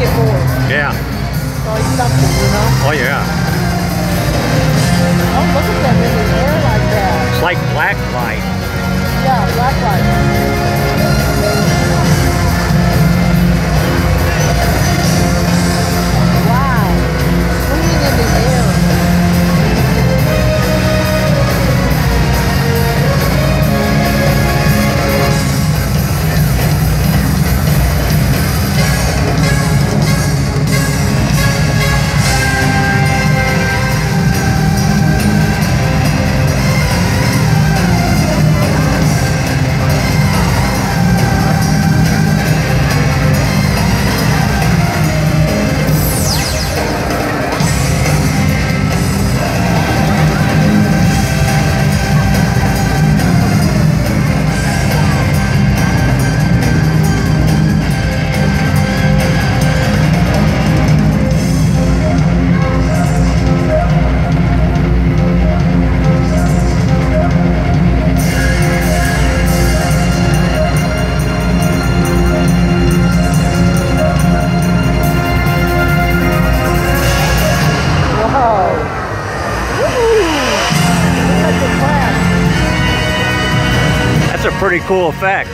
it. Yeah. So you know? Oh, yeah. Oh, look at them in the air like that. It's like black light. Pretty cool effect.